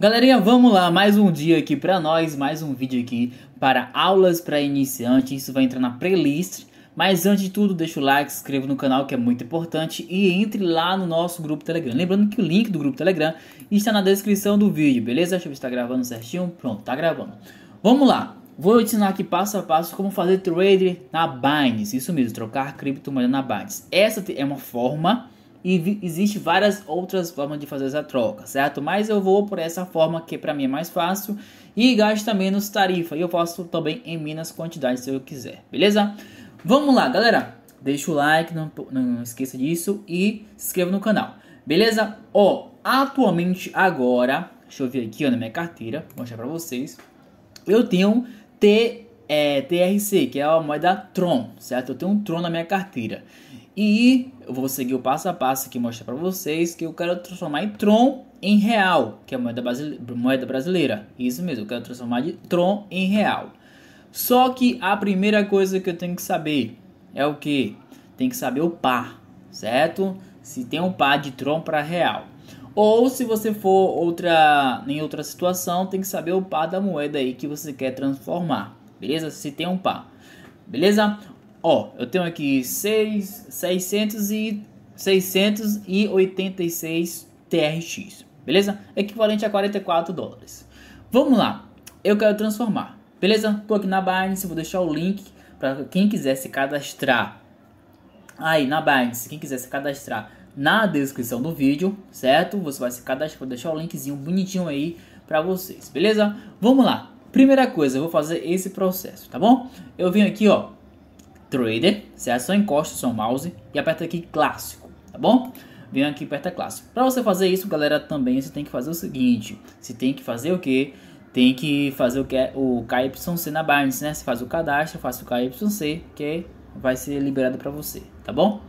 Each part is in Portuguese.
Galerinha, vamos lá, mais um dia aqui para nós, mais um vídeo aqui para aulas para iniciante. Isso vai entrar na playlist. Mas antes de tudo, deixa o like, se inscreva no canal que é muito importante e entre lá no nosso grupo Telegram. Lembrando que o link do grupo Telegram está na descrição do vídeo, beleza? Deixa eu ver se está gravando certinho. Pronto, tá gravando. Vamos lá. Vou ensinar aqui passo a passo como fazer trade na Binance. Isso mesmo, trocar criptomoeda na Binance. Essa é uma forma e existe várias outras formas de fazer essa troca, certo? Mas eu vou por essa forma que para mim é mais fácil e gasta menos tarifa. E eu posso também em menos quantidade se eu quiser, beleza? Vamos lá, galera. Deixa o like, não, não esqueça disso e se inscreva no canal, beleza? Ó, atualmente agora, deixa eu ver aqui ó, na minha carteira, vou mostrar para vocês. Eu tenho T, é, TRC, que é a moeda Tron, certo? Eu tenho um Tron na minha carteira. E eu vou seguir o passo a passo aqui mostrar para vocês que eu quero transformar em Tron em real, que é a moeda, moeda brasileira. Isso mesmo, eu quero transformar de Tron em real. Só que a primeira coisa que eu tenho que saber é o que? Tem que saber o par, certo? Se tem um par de Tron para real. Ou se você for outra em outra situação, tem que saber o par da moeda aí que você quer transformar. Beleza? Se tem um par. Beleza? Ó, eu tenho aqui 6, 600 e 686 TRX, beleza? Equivalente a 44 dólares. Vamos lá, eu quero transformar, beleza? Tô aqui na Binance, vou deixar o link para quem quiser se cadastrar. Aí na Binance, quem quiser se cadastrar na descrição do vídeo, certo? Você vai se cadastrar, vou deixar o linkzinho bonitinho aí para vocês, beleza? Vamos lá. Primeira coisa, eu vou fazer esse processo, tá bom? Eu vim aqui, ó, Trader, certo? Só encosta o seu mouse e aperta aqui clássico, tá bom? Vem aqui e aperta clássico. Para você fazer isso, galera, também você tem que fazer o seguinte, você tem que fazer o que? Tem que fazer o que é o KYC na Binance, né? Você faz o cadastro, faz o KYC, que vai ser liberado para você, tá bom?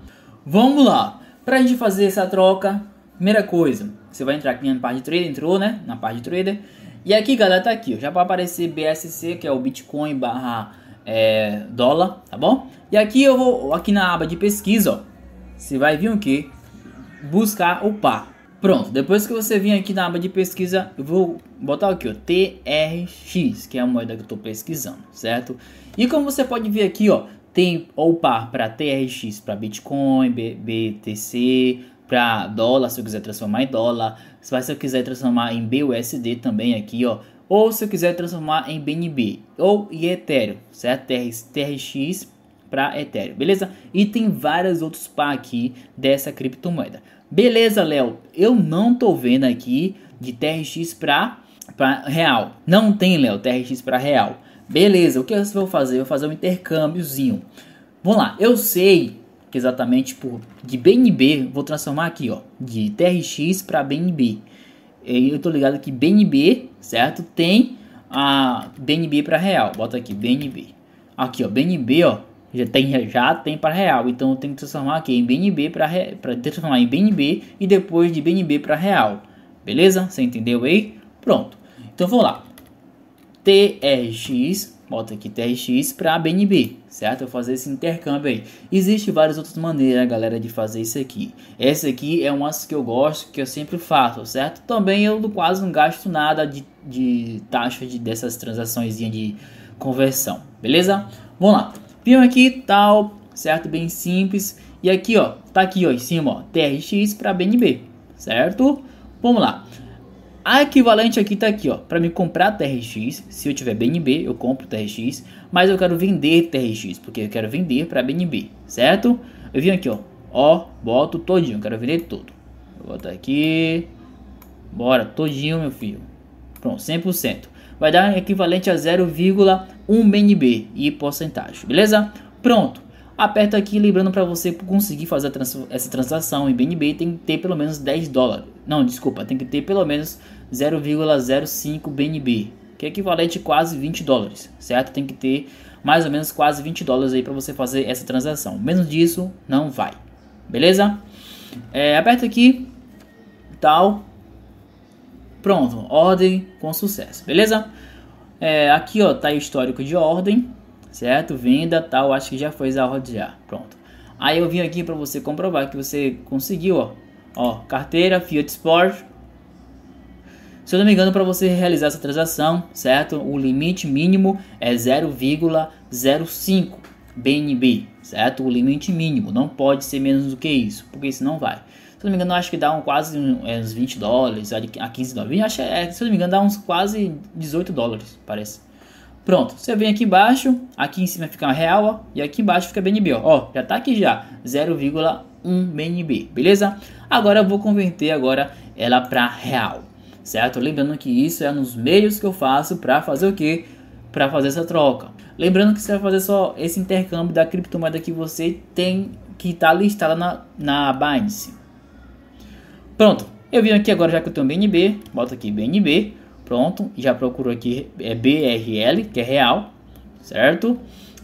Vamos lá. Para a gente fazer essa troca, primeira coisa, você vai entrar aqui na parte de trader, entrou, né? Na parte de trader. E aqui, galera, tá aqui, ó, já vai aparecer BSC, que é o Bitcoin barra é, dólar, tá bom? E aqui eu vou, aqui na aba de pesquisa, ó, você vai vir o que? Buscar o par. Pronto, depois que você vir aqui na aba de pesquisa, eu vou botar aqui, ó, TRX, que é a moeda que eu estou pesquisando, certo? E como você pode ver aqui, ó, tem o par para TRX, para Bitcoin, BTC, para dólar, se eu quiser transformar em dólar, se eu quiser transformar em BUSD também aqui, ó, ou se eu quiser transformar em BNB ou em Ethereum, certo? TRX para Ethereum, beleza? E tem vários outros par aqui dessa criptomoeda. Beleza, Léo? Eu não tô vendo aqui de TRX para para real. Não tem, Léo, TRX para real. Beleza, o que eu vou fazer? Eu vou fazer um intercâmbiozinho. Vamos lá, eu sei que exatamente por de BNB vou transformar aqui, ó, de TRX para BNB eu tô ligado que BNB, certo? Tem a BNB para real. Bota aqui BNB. Aqui, ó, BNB, ó, já tem já tem para real. Então eu tenho que transformar aqui em BNB para para transformar em BNB e depois de BNB para real. Beleza? Você entendeu aí? Pronto. Então vamos lá. TRX bota aqui TRX para BNB, certo? Eu fazer esse intercâmbio aí. Existe várias outras maneiras, galera, de fazer isso aqui. Essa aqui é uma que eu gosto, que eu sempre faço, certo? Também eu quase não gasto nada de, de taxa de, dessas transações de conversão, beleza? Vamos lá. Viu aqui, tal, certo? Bem simples. E aqui, ó, tá aqui, ó, em cima, ó, TRX para BNB, certo? Vamos lá. A equivalente aqui tá aqui, ó, para me comprar TRX, se eu tiver BNB, eu compro TRX, mas eu quero vender TRX, porque eu quero vender para BNB, certo? Eu vim aqui, ó, ó, boto todinho, quero vender tudo. Vou botar aqui, bora, todinho, meu filho. Pronto, 100%. Vai dar equivalente a 0,1 BNB e porcentagem, beleza? Pronto aperta aqui, lembrando para você conseguir fazer trans essa transação em BNB tem que ter pelo menos 10 dólares. Não, desculpa, tem que ter pelo menos 0,05 BNB, que é equivalente a quase 20 dólares, certo? Tem que ter mais ou menos quase 20 dólares aí para você fazer essa transação. Menos disso, não vai. Beleza? É, aperta aqui, tal. Pronto, ordem com sucesso, beleza? É, aqui ó, tá o histórico de ordem, certo? Venda tal, acho que já foi a ordem já, pronto. Aí eu vim aqui para você comprovar que você conseguiu, ó, ó, carteira Fiat Sport. Se eu não me engano, para você realizar essa transação, certo? O limite mínimo é 0,05 BNB, certo? O limite mínimo, não pode ser menos do que isso, porque isso não vai. Se eu não me engano, acho que dá um, quase é, uns 20 dólares, a 15 dólares. Acho, é, se eu não me engano, dá uns quase 18 dólares, parece. Pronto, você vem aqui embaixo, aqui em cima fica real, ó, e aqui embaixo fica BNB, ó, ó já tá aqui já, 0,1 BNB, beleza? Agora eu vou converter agora ela para real, certo? Lembrando que isso é nos meios que eu faço para fazer o que? Para fazer essa troca. Lembrando que você vai fazer só esse intercâmbio da criptomoeda que você tem que estar tá listada na, na Binance. Pronto, eu vim aqui agora já que eu tenho BNB, boto aqui BNB, Pronto, já procuro aqui é BRL, que é real, certo?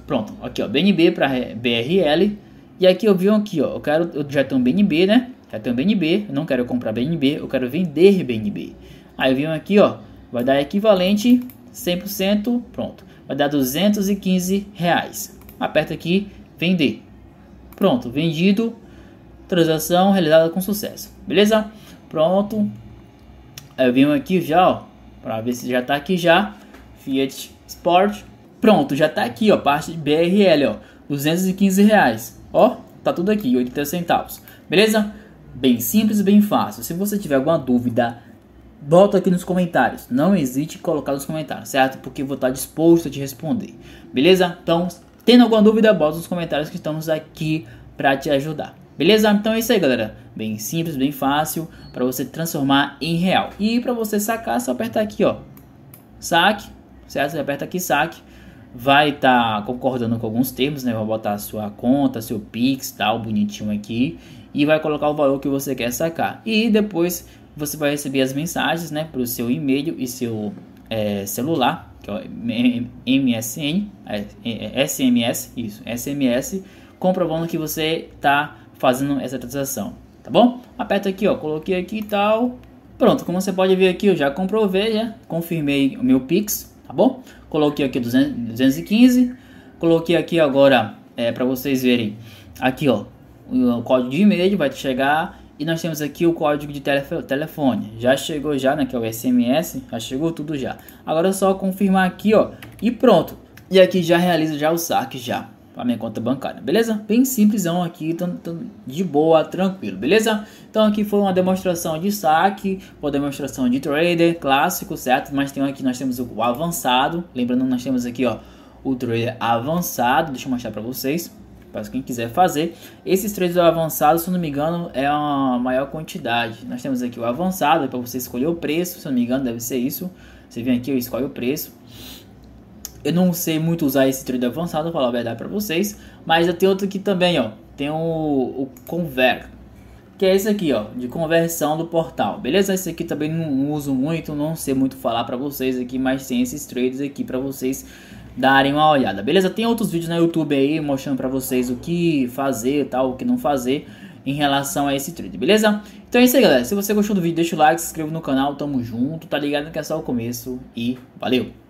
Pronto, aqui ó, BNB para BRL. E aqui eu vi aqui, ó, eu quero, eu já tenho BNB, né? Já tenho BNB, não quero comprar BNB, eu quero vender BNB. Aí eu vim aqui, ó, vai dar equivalente 100%, pronto. Vai dar 215 reais. Aperta aqui, vender. Pronto, vendido. Transação realizada com sucesso. Beleza? Pronto. Aí eu vim aqui já, ó, para ver se já está aqui já. Fiat Sport. Pronto, já está aqui, ó, parte de BRL, ó, 215 reais. Ó, tá tudo aqui, 80 centavos. Beleza? Bem simples, bem fácil. Se você tiver alguma dúvida, bota aqui nos comentários. Não hesite em colocar nos comentários, certo? Porque eu vou estar disposto a te responder. Beleza? Então, tendo alguma dúvida, bota nos comentários que estamos aqui para te ajudar. Beleza? Então é isso aí, galera. Bem simples, bem fácil para você transformar em real. E para você sacar, só apertar aqui, ó. Saque, certo? Você aperta aqui saque. Vai estar tá concordando com alguns termos, né? Vai botar a sua conta, seu Pix, tal, bonitinho aqui. E vai colocar o valor que você quer sacar. E depois você vai receber as mensagens, né? Para o seu e-mail e seu é, celular, que é MSN, é, SMS, é, isso, SMS, comprovando que você está fazendo essa transação, tá bom? Aperta aqui, ó, coloquei aqui e tal. Pronto, como você pode ver aqui, eu já comprovei, já confirmei o meu Pix, tá bom? Coloquei aqui 200, 215, coloquei aqui agora, é, para vocês verem, aqui ó, o código de e-mail vai chegar e nós temos aqui o código de telefone. Já chegou já, né, que é o SMS, já chegou tudo já. Agora é só confirmar aqui, ó, e pronto. E aqui já realiza já o saque já para minha conta bancária, beleza? Bem simplesão aqui, tão, tão de boa, tranquilo, beleza? Então aqui foi uma demonstração de saque, uma demonstração de trader clássico, certo? Mas tem aqui nós temos o avançado, lembrando nós temos aqui ó o trader avançado, deixa eu mostrar para vocês, para quem quiser fazer. Esses traders avançados, se não me engano, é uma maior quantidade. Nós temos aqui o avançado, é para você escolher o preço, se não me engano, deve ser isso. Você vem aqui, eu escolho o preço. Eu não sei muito usar esse trade avançado, vou falar a verdade para vocês. Mas eu tenho outro aqui também, ó. Tem o, o Convert. Que é esse aqui, ó. De conversão do portal. Beleza? Esse aqui também não uso muito. Não sei muito falar para vocês aqui. Mas tem esses trades aqui para vocês darem uma olhada. Beleza? Tem outros vídeos no YouTube aí mostrando para vocês o que fazer tal. O que não fazer em relação a esse trade, beleza? Então é isso aí, galera. Se você gostou do vídeo, deixa o like, se inscreva no canal, tamo junto, tá ligado que é só o começo e valeu!